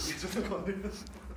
ちょっと待っ。